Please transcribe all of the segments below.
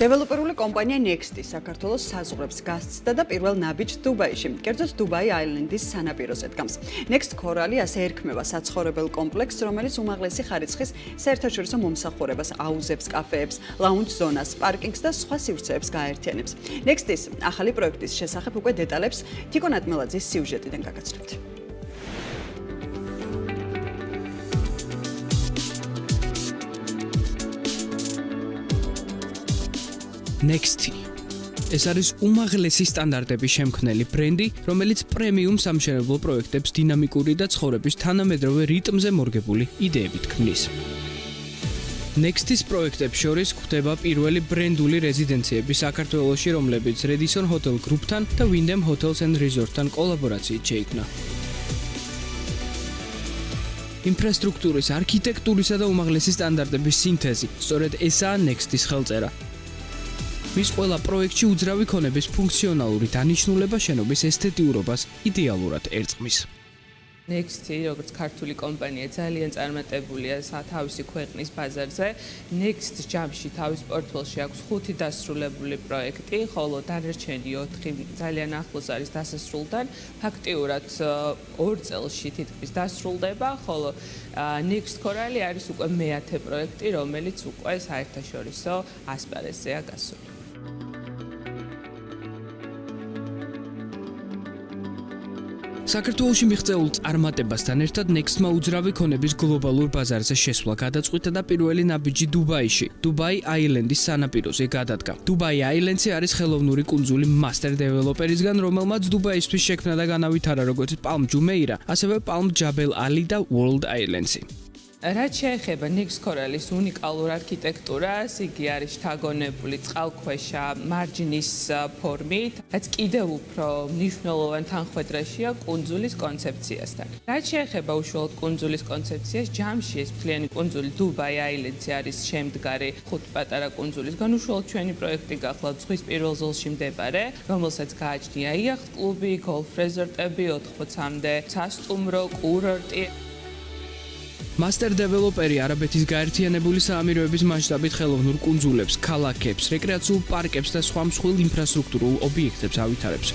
დეველოპერული კომპანია Next-ი საქართველოს საზღვრებს გასცდა და პირველ ნაბიჯს დუბაიში, კერძოდ დუბაი აილენდის სანაპიროზე დგამს. Next Coral-ი ასე ერქმევა საცხოვრებელ კომპლექსს, რომელიც უმაღლესი ხარისხის საერთაშორისო მომსახურებას აუზებს, კაფეებს, ლაუნჯ ზონას, პარკინგს და სხვა სივრცეებს გააერთიანებს. Next-ის ახალი პროექტის შესახებ უკვე დეტალებს თიკონ ატმელაძის სიუჟეტიდან გაგაცნობთ. Next-ი. ეს არის უმაღლესი სტანდარტების შემქმნელი ბრენდი, რომელიც პრემიუმ სამშენებლო პროექტებს დინამიკური და ცხოვრების თანამედროვე რიტმზე მორგებული იდეებით ქმნის. Next-ის პროექტებს შორის გვხვდება პირველი ბრენდული რეზიდენციები საქართველოში, რომლებიც Radisson Hotel Group-თან და Wyndham Hotels and Resorts-თან კოლაბორაციით შეიქმნა. ინფრასტრუქტურის, არქიტექტურისა და უმაღლესი სტანდარტების სინთეზი, სწორედ ესაა Next-ის ხელწერა. მის ყველა პროექტში უძრავი ქონების ფუნქციონალური დანიშნულება შენობის ესთეტიურობას იდეალურად ერწყმის. Next-ი, როგორც ქართული კომპანია, ძალიან წარმატებულია სათავისი ქვეყნის ბაზარზე. Next ჯამში თავის პორტფოლში აქვს 5 დასრულებული პროექტი, ხოლო დანარჩენი 4 ძალიან ახლოს არის დასასრულთან. ფაქტიურად 2 წელში თითქმის დასრულდება, ხოლო Next Coral-ი არის უკვე მეათე პროექტი, რომელიც უკვე საერთაშორისო ასპარეზზეა გასული. საქართველოსი მიღწეულ წარმატებასთან ერთად Next-მა უძრავი ქონების გლობალურ ბაზარზე შესვლა გადაწყვიტა და პირველი ნაბიჯი დუბაიში, დუბაი აილენდის სანაპიროზე გადადგა. დუბაი აილენდზე არის ხელოვნური კუნძული master developer-ისგან, რომელმაც დუბაისთვის შექმნა და განავითარა როგორც Palm Jumeirah, ასევე Palm Jebel Ali და World Islands-ი. რაც შეეხება Nix Coral-ის უნიკალურ არქიტექტურას, იგი არის შთაგონებული წყალქვეშა მარჯნის ფორმით, რაც კიდევ უფრო მნიშვნელოვან თანხმედრაშია კუნძულის კონცეფციასთან. რაც შეეხება უშუალოდ კუნძულის კონცეფციას, ჯამში ეს მთლიანი კუნძული Dubai Islands-ი არის შემდგარი ხუთ პატარა კუნძულისგან, უშუალოდ ჩვენი პროექტი გახლავთ ზღვის პირველ ზოლში მდებარე, რომელსაც გააჩნია იახტ კლუბი, golf resort-ები 80-მდე, სასტუმრო, კურორტი master developer-ი არაბეთის გაერთიანებული საამიროების მასშტაბით ხელოვნურ კუნძულებს, ქალაქებს, რეკრეაციულ პარკებს და სხვა მსხვილ ინფრასტრუქტურულ ობიექტებს ავითარებს.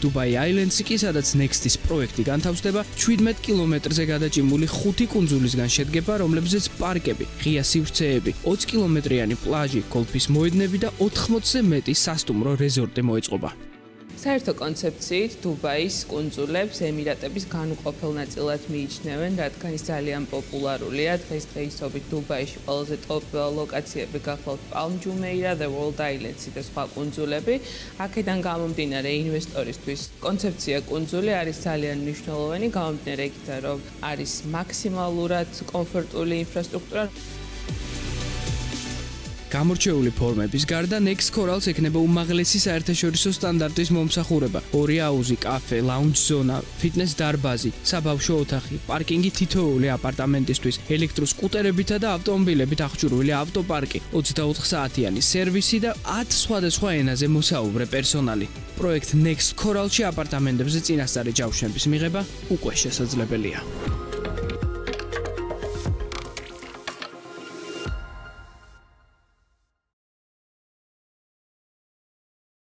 Dubai Islands-ი კი სადაც Next-ის პროექტი განთავსდება, 17 კილომეტრზე გადაჭიმული 5 კუნძულისგან შედგება, რომლებზეც პარკები, ღია სივრცეები, 20 კილომეტრიანი პლაჟი, გოლფის მოედნები და 80-ზე მეტი სასტუმრო რეზორტი მოეწყობა. საერთო კონცეფციით დუბაის კუნძულებს ემირატების განუყოფელ ნაწილად მიიჩნევენ, რადგან ის ძალიან პოპულარულია. დღესდღეობით დუბაიში ყველაზე ტოპ ლოკაციები გახლავთ Palm Jumeirah, The World Islands და სხვა კუნძულები. აქედან გამომდინარე ინვესტორისთვის კონცეფცია კუნძული არის ძალიან მნიშვნელოვანი, გამომდინარე იქიდან, რომ არის მაქსიმალურად კომფორტული ინფრასტრუქტურა. გამორჩეული ფორმების გარდა Next Corals ექნება უმაღლესი საერთაშორისო სტანდარტის მომსახურება: ორი აუზი, კაფე, ლაუნჯ ზონა, ფიტნეს დარბაზი, საბავშვო ოთახი, პარკინგი თითოეული აპარტამენტისთვის, ელექტროსკუტერებითა და ავტომობილებით აღჭურვილი ავტოპარკი, 24 საათიანი სერვისი და 10 სხვადასხვა ენაზე მოსაუბრე პერსონალი. პროექტ Next Coral-ში აპარტამენტებზე წინასწარი ჯავშნების მიღება უკვე შესაძლებელია.